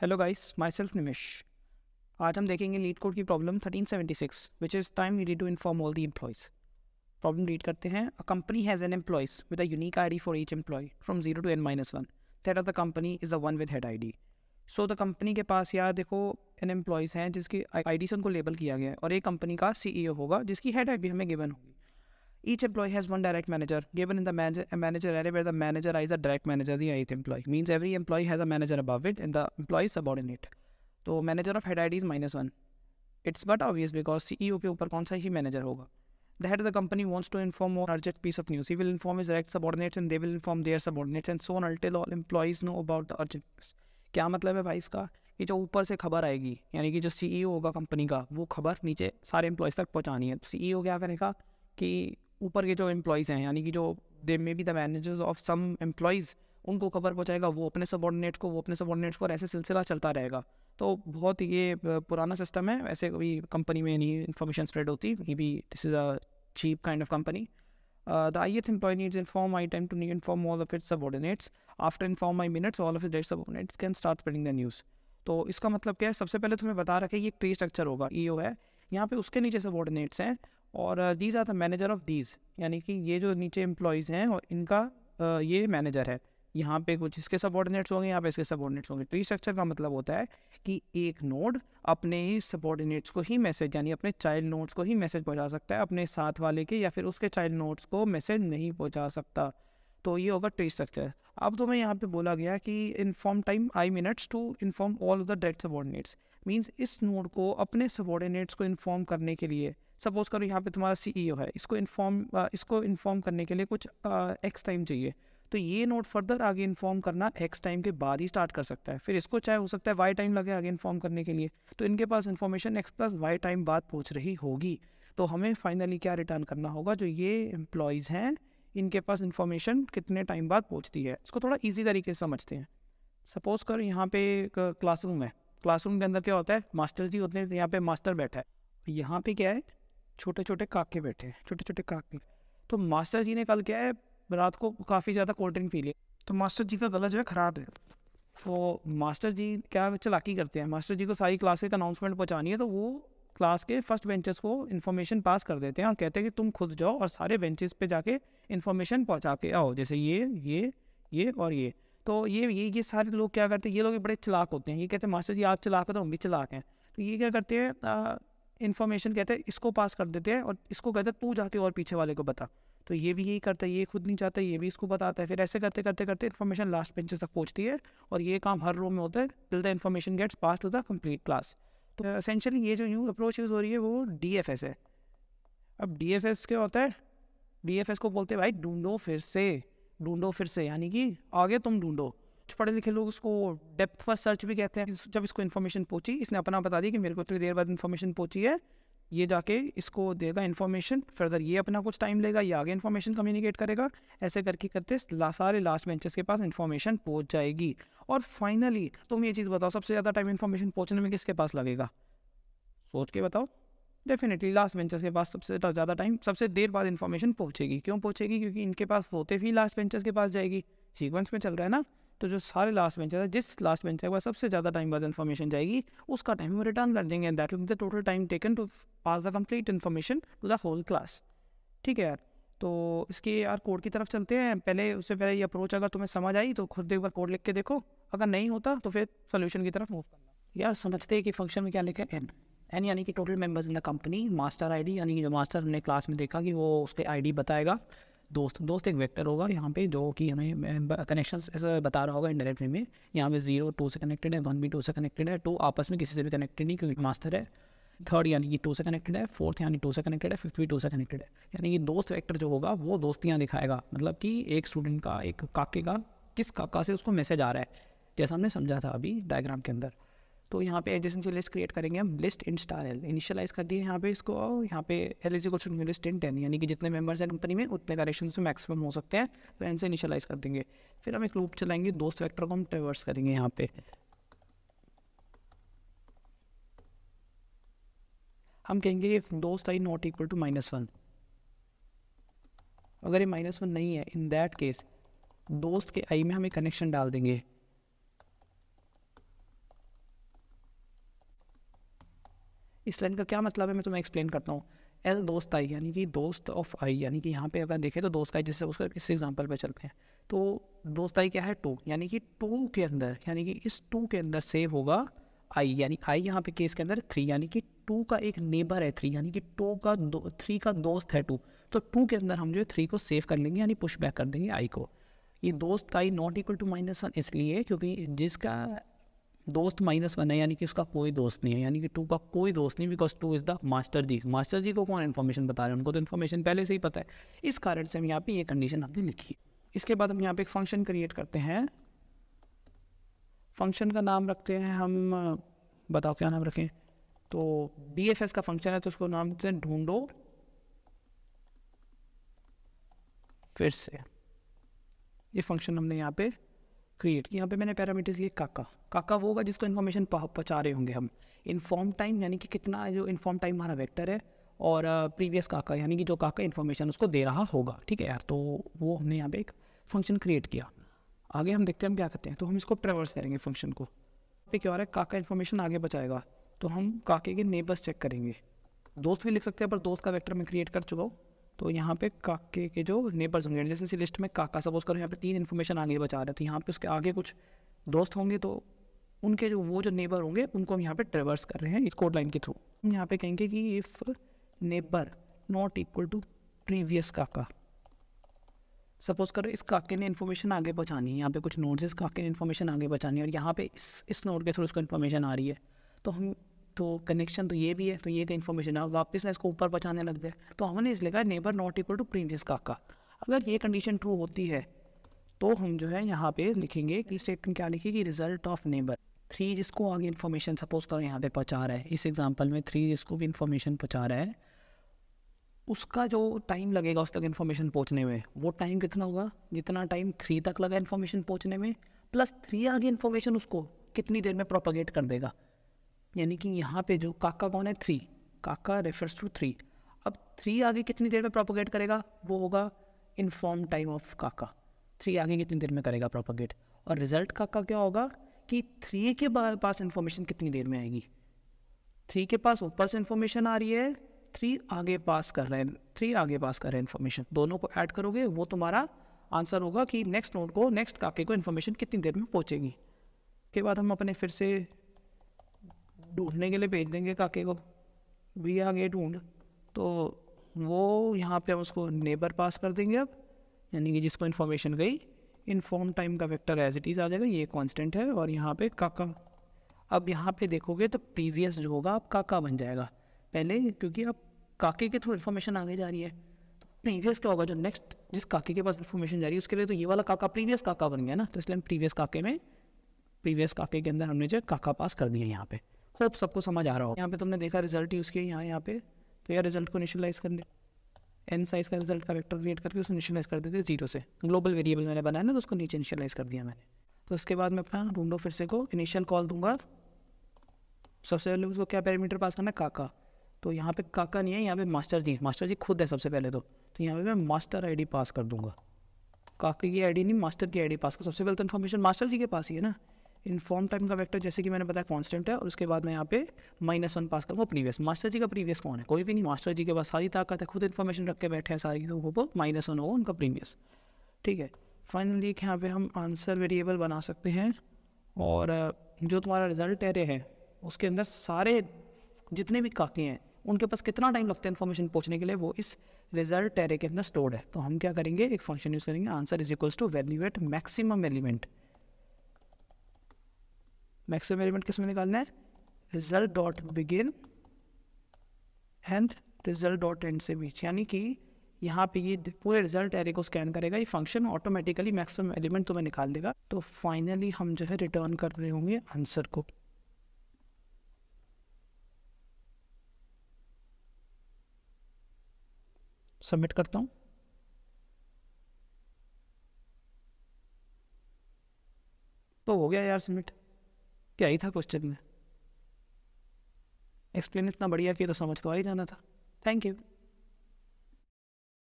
Hello guys myself Nimish आज हम देखेंगे लीड कोड की problem 1376 which is time needed to inform all the employees problem read करते हैं a company has n employees with a unique I D for each employee from zero to n minus one that of the company is the one with head I D so the company के पास, यार देखो N employees हैं जिसकी I D से उनको label किया गया है और एक कंपनी का सी ई ओ होगा जिसकी हेड आई डी हमें गिवन होगी। Each employee has one direct manager given in the manager, manager array where the manager is a direct manager, the eighth employee. Means every employee has a manager above it and the employee subordinate. तो manager of head ID is minus one. It's but obvious because CEO के ऊपर कौन सा ही manager होगा. The head of the company wants to inform more urgent piece of news. He will inform his direct subordinates and they will inform their subordinates and so on until all employees know about the urgent news. क्या मतलब है भाई इसका कि जो ऊपर से खबर आएगी यानी कि जो सीईओ होगा कंपनी का वो खबर नीचे सारे एम्प्लॉयज़ तक पहुंचानी है सीईओ क्या करेगा कि ऊपर के जो एम्प्लॉयज़ हैं, यानी कि जो they may be the managers of some employees उनको खबर पहुँचाएगा, वो अपने सबॉर्डिनेट्स को, वो अपने सबॉर्डिनेट्स को और ऐसे सिलसिला चलता रहेगा। तो बहुत ये पुराना सिस्टम है वैसे कभी कंपनी में नहीं इन्फॉर्मेशन स्प्रेड होती may be this is a cheap kind of company employee needs inform I time to knee inform all of its subordinates after inform my minutes all of it subordinates can start spreading the news तो इसका मतलब क्या है? सबसे पहले तुम्हें बता रखा है ये ट्री स्ट्रक्चर होगा ई ओ है। यहाँ पे उसके नीचे सबॉर्डिनेट्स हैं। और these are the manager of these यानी कि ये जो नीचे एम्प्लॉयज़ हैं, और इनका ये मैनेजर है। यहाँ पे कुछ इसके सबॉर्डिनेट्स होंगे, यहाँ पे इसके सबॉर्डिनेट्स होंगे। ट्री स्ट्रक्चर का मतलब होता है कि एक नोड अपने ही सबॉर्डिनेट्स को ही मैसेज यानी अपने चाइल्ड नोड्स को ही मैसेज पहुँचा सकता है, अपने साथ वाले के या फिर उसके चाइल्ड नोड्स को मैसेज नहीं पहुँचा सकता। तो ये होगा ट्री स्ट्रक्चर अब तो मैं यहाँ पे बोला गया कि inform time I minutes to inform all of the direct subordinates means इस नोड को, अपने सबॉर्डिनेट्स को इन्फॉर्म करने के लिए सपोज़ करो यहाँ पे तुम्हारा सीईओ है, इसको इन्फॉर्म इसको इन्फॉर्म करने के लिए कुछ एक्स टाइम चाहिए। तो ये नोट फर्दर आगे इन्फॉर्म करना एक्स टाइम के बाद ही स्टार्ट कर सकता है। फिर इसको चाहे हो सकता है वाई टाइम लगे आगे इन्फॉर्म करने के लिए तो इनके पास information x plus y time बाद पहुँच रही होगी। तो हमें फाइनली क्या रिटर्न करना होगा, जो ये एम्प्लॉयज़ हैं इनके पास इन्फॉर्मेशन कितने टाइम बाद पहुँचती है, इसको थोड़ा ईजी तरीके से समझते हैं। सपोज़ कर यहाँ पे क्लासरूम है। क्लासरूम के अंदर क्या होता है? मास्टर जी होते हैं, यहाँ पे मास्टर बैठा है। यहाँ पे क्या है? छोटे छोटे काके बैठे हैं छोटे छोटे काके। तो मास्टर जी ने कल क्या है? रात को काफ़ी ज़्यादा कोल्ड ड्रिंक पी लिया तो मास्टर जी का गला जो है ख़राब है। तो मास्टर जी क्या चलाकी करते हैं? मास्टर जी को सारी क्लास की अनाउंसमेंट पहुँचानी है तो वो क्लास के फ़र्स्ट बेंचेस को इन्फॉर्मेशन पास कर देते हैं। और कहते हैं कि तुम खुद जाओ और सारे बेंचेस पे जाके इन्फॉर्मेशन पहुँचा के आओ, जैसे ये ये ये और ये। तो ये ये ये सारे लोग क्या करते हैं? ये लोग बड़े चलाक होते हैं। ये कहते हैं, मास्टर जी, आप चलाक हो तो हम भी चलाक हैं। तो ये क्या करते हैं इन्फॉर्मेशन कहते हैं, इसको पास कर देते हैं और इसको कहते हैं, तू जाके और पीछे वाले को बता। तो ये भी यही करता है, ये खुद नहीं चाहता, ये भी इसको बताता है। फिर ऐसे करते करते करते इन्फॉर्मेशन लास्ट बेंचेस तक पहुँचती है और ये काम हर रूम में होता है। Till the information gets pass to the complete class तो असेंशली ये जो न्यू अप्रोच यूज़ हो रही है वो डी एफ़ एस है। अब डी एफ़ एस क्या होता है? डी एफ़ एस को बोलते हैं, भाई ढूंढो फिर से, ढूंढो फिर से, यानी कि आगे तुम ढूंढो। कुछ पढ़े लिखे लोग उसको डेप्थ फ़र्स्ट सर्च भी कहते हैं। जब इसको इन्फॉर्मेशन पहुँची, इसने अपना बता दिया कि मेरे को इतनी देर बाद इन्फॉर्मेशन पहुँची है ये जाके इसको देगा इन्फॉर्मेशन फर्दर ये अपना कुछ टाइम लेगा ये आगे इन्फॉर्मेशन कम्युनिकेट करेगा। ऐसे करके करते ला, सारे लास्ट बेंचेस के पास इन्फॉर्मेशन पहुँच जाएगी। और फाइनली तुम ये चीज़ बताओ सबसे ज़्यादा टाइम इन्फॉर्मेशन पहुँचने में किसके पास लगेगा? सोच के बताओ। डेफिनेटली लास्ट बेंचेस के पास सबसे ज़्यादा टाइम सबसे देर बाद इन्फॉर्मेशन पहुँचेगी। क्यों पहुँचेगी? क्योंकि इनके पास होते भी लास्ट बेंचेस के पास जाएगी। सीक्वेंस में चल रहा है ना? तो जो सारे लास्ट बेंचर है, जिस लास्ट बेंच है वह सबसे ज़्यादा टाइम बाद इन्फॉर्मेशन जाएगी, उसका टाइम हम रिटर्न कर देंगे. That will the total time taken to pass the complete information to the whole class ठीक है यार? तो इसके यार कोड की तरफ़ चलते हैं. पहले, उससे पहले ये अप्रोच अगर तुम्हें समझ आई तो खुद एक बार कोड लिख के देखो. अगर नहीं होता तो फिर सोल्यूशन की तरफ़ मूव करना. यार, समझते हैं कि फ़ंक्शन में क्या लिखा है? एन एन यानी कि total members in the company master ID यानी कि जो मास्टर हमने क्लास में देखा कि वो उसके आईडी बताएगा. दोस्त दोस्त एक वेक्टर होगा यहाँ पे जो कि हमें कनेक्शन बता रहा होगा इंडायरेक्ट वे में। यहाँ पे ज़ीरो टू से कनेक्टेड है वन भी टू से कनेक्टेड है टू आपस में किसी से भी कनेक्टेड नहीं क्योंकि मास्टर है। थर्ड यानी कि टू से कनेक्टेड है फोर्थ यानी टू से कनेक्टेड है फिफ्थ भी टू से कनेक्टेड है। यानी कि दोस्त वेक्टर जो होगा, वो दोस्तियाँ दिखाएगा। मतलब कि एक स्टूडेंट का, एक काके का, किस काका से उसको मैसेज आ रहा है? जैसा हमने समझा था अभी डायग्राम के अंदर। तो यहाँ पे एडजेसेंसी लिस्ट क्रिएट करेंगे हम list int star L initialize कर दिए यहाँ पे इसको और यहाँ पे L equal to new list int ten यानी कि जितने मेंबर्स हैं कंपनी में, उतने करेक्शन में मैक्सिमम हो सकते हैं। तो एन से इनिशियलाइज कर देंगे। फिर हम एक लूप चलाएँगे, दोस्त वैक्टर को हम ट्रेवर्स करेंगे यहाँ पे। हम कहेंगे दोस्त I not equal to minus one अगर ये माइनस वन नहीं है इन दैट केस दोस्त के आई में हम एक कनेक्शन डाल देंगे। इस लाइन का क्या मतलब है, मैं तुम्हें एक्सप्लेन करता हूँ। एल दोस्त आई यानी कि दोस्त ऑफ़ आई यानी कि यहाँ पे अगर देखें तो दोस्त आई जिससे उसका इस एग्जांपल पे चलते हैं। तो दोस्त आई क्या है? टू यानी कि टू के अंदर, यानी कि इस टू के अंदर सेव होगा आई यानी आई यहाँ पे केस के अंदर थ्री यानी कि टू का एक नेबर है थ्री यानी कि टू का दो थ्री का दोस्त है टू तो टू के अंदर हम जो है थ्री को सेव कर लेंगे, यानी पुश बैक कर देंगे आई को। ये दोस्त I not equal to minus one इसलिए, क्योंकि जिसका दोस्त माइनस वन है, यानी कि उसका कोई दोस्त नहीं है, यानी कि टू का कोई दोस्त नहीं because two is the master ji. Master ji को कौन इन्फॉर्मेशन बता रहे हैं? उनको तो इन्फॉर्मेशन पहले से ही पता है। इस कारण से हम यहाँ पे ये कंडीशन हमने लिखी इसके बाद हम यहाँ पे एक फ़ंक्शन क्रिएट करते हैं। फ़ंक्शन का नाम रखते हैं हम, बताओ क्या नाम रखें? तो डी एफ़ एस का फ़ंक्शन है तो उसको नाम से ढूंढो। फिर से। ये फ़ंक्शन हमने यहाँ पे क्रिएट यहाँ पे मैंने पैरामीटर्स लिए काका। काका वो होगा जिसको इन्फॉर्मेशन पहुँचा रहे होंगे हम। इन्फॉर्म टाइम यानी कि कितना जो इन्फॉर्म टाइम हमारा वेक्टर है और प्रीवियस काका यानी कि जो काका इन्फॉर्मेशन उसको दे रहा होगा। ठीक है यार तो वो हमने यहाँ पे एक फ़ंक्शन क्रिएट किया। आगे हम देखते हैं हम क्या करते हैं। तो हम इसको ट्रेवर्स करेंगे फ़ंक्शन को। पे क्या हो रहा है? काका इन्फॉर्मेशन आगे बचाएगा। तो हम काके के नेबर्स चेक करेंगे। दोस्त भी लिख सकते हैं, पर दोस्त का वेक्टर मैं क्रिएट कर चुका हूँ। तो यहाँ पे काके के जो नेबर्स होंगे, जैसे इसी लिस्ट में काका सपोज़ करो, यहाँ पे तीन इन्फॉर्मेशन आगे बचा रहे हैं तो यहाँ पे उसके आगे कुछ दोस्त होंगे तो उनके जो, वो जो नेबर होंगे, उनको हम यहाँ पे ट्रेवर्स कर रहे हैं इस कोड लाइन के थ्रू हम यहाँ पे कहेंगे कि if neighbour not equal to previous काका। सपोज़ करो, इस काके ने इन्फॉर्मेशन आगे पहुँचानी है, यहाँ पे कुछ नोट्स इस काके ने इन्फॉर्मेशन आगे पहुँचानी है, और यहाँ पे इस इस नोट के थ्रू उसको इन्फॉर्मेशन आ रही है। तो हम तो कनेक्शन तो ये भी है तो ये का इन्फॉर्मेशन है। वापस ना इसको ऊपर पहुँचाने लग जाए। तो हमने इसलिए कहा neighbour not equal to previous काका। अगर ये कंडीशन ट्रू होती है तो हम जो है यहाँ पे लिखेंगे कि स्टेटमेंट क्या लिखेगी रिज़ल्ट ऑफ़ नेबर थ्री जिसको आगे इन्फॉर्मेशन सपोज़ करो, यहाँ पे पहुँचा रहा है। इस एग्ज़ाम्पल में थ्री जिसको भी इन्फॉर्मेशन पहुँचा रहा है, उसका जो टाइम लगेगा उस तक इन्फॉर्मेशन पहुँचने में, वो टाइम कितना होगा? जितना टाइम थ्री तक लगा इन्फॉर्मेशन पहुँचने में प्लस थ्री आगे इन्फॉर्मेशन उसको कितनी देर में प्रोपागेट कर देगा? यानी कि यहाँ पे जो काका कौन है? थ्री काका रेफर्स टू थ्री अब थ्री आगे कितनी देर में प्रोपोगेट करेगा? वो होगा इन्फॉर्म टाइम ऑफ़ काका. थ्री आगे कितनी देर में करेगा प्रोपोगेट और रिज़ल्ट काका क्या होगा? कि थ्री के पास इन्फॉर्मेशन कितनी देर में आएगी? थ्री के पास ऊपर से इन्फॉर्मेशन आ रही है थ्री आगे पास कर रहे हैं थ्री आगे पास कर रहे हैं इन्फॉर्मेशन दोनों को ऐड करोगे, वो तुम्हारा आंसर होगा कि नेक्स्ट नोट को नेक्स्ट काके को इन्फॉर्मेशन कितनी देर में पहुँचेगी? के बाद हम अपने फिर से ढूँढने के लिए भेज देंगे काके को। भी आ गए ढूंढ। तो वो यहाँ पे हम उसको नेबर पास कर देंगे अब। यानी कि जिसको इन्फॉर्मेशन गई इन्फॉर्म टाइम का वेक्टर एज इट इज़ आ जाएगा। ये कांस्टेंट है और यहाँ पे काका। अब यहाँ पे देखोगे तो प्रीवियस जो होगा आप काका बन जाएगा। पहले क्योंकि अब काके के थ्रू इन्फॉर्मेशन आगे जा रही है। तो प्रीवियस क्या होगा? जो नेक्स्ट जिस काके के पास इन्फॉर्मेशन जा रही है, उसके लिए तो ये वाला काका प्रीवियस काका बन गया ना। तो इसलिए हम प्रीवियस काके में प्रीवियस काके के अंदर हमने जो काका पास कर दिया यहाँ पे। होप सबको समझ आ रहा हो। यहाँ पे तुमने देखा रिज़ल्ट यूज़ किया यहाँ यहाँ पे। तो यार रिज़ल्ट को इनिशलाइज करने एन साइज़ का रिज़ल्ट का वेक्टर क्रिएट करके उसको इनिशलाइज कर देते ज़ीरो से। ग्लोबल वेरिएबल मैंने बनाया ना तो उसको नीचे इनिशलाइज कर दिया मैंने। तो उसके बाद मैं अपना ढूंढो फिर से को। इनिशियल कॉल दूँगा। सबसे पहले उसको क्या पैरामीटर पास करना काका। तो यहाँ पे काका नहीं है, यहाँ पे मास्टर जी मास्टर जी खुद है सबसे पहले तो। तो यहाँ पे मैं मास्टर आईडी पास कर दूँगा। काका की आईडी नहीं मास्टर की आईडी पास कर। सबसे पहले तो इन्फॉर्मेशन मास्टर जी के पास ही है ना। इन्फॉर्म टाइम का वेक्टर जैसे कि मैंने बताया कांस्टेंट है, और उसके बाद मैं यहाँ पे माइनस वन पास करूँगा प्रीवियस मास्टर जी का प्रीवियस कौन है? कोई भी नहीं। मास्टर जी के पास सारी ताकत है, खुद इन्फॉर्मेशन रख के बैठे हैं सारी तो वो माइनस वन होगा उनका प्रीवियस ठीक है? फाइनली यहाँ पे हम आंसर वेरिएबल बना सकते हैं, और जो तुम्हारा रिज़ल्ट एरे है, उसके अंदर सारे जितने भी काके हैं, उनके पास कितना टाइम लगता है इन्फॉर्मेशन पहुँचने के लिए, वो इस रिज़ल्ट एरे के अंदर स्टोर्ड है। तो हम क्या करेंगे? एक फ़ंक्शन यूज़ करेंगे। Answer is equals to evaluate maximum element maximum element किसमें निकालना है? Result dot begin end result dot end से बीच। यानी कि यहाँ पे ये पूरे रिज़ल्ट एरे को स्कैन करेगा, ये फ़ंक्शन ऑटोमेटिकली मैक्सिमम एलिमेंट तुम्हें निकाल देगा। तो फाइनली हम जो है रिटर्न कर रहे होंगे आंसर को। सबमिट करता हूँ। तो हो गया यार सबमिट क्या ही था क्वेश्चन में? एक्सप्लेन इतना बढ़िया किया तो समझ तो आ ही जाना था। Thank you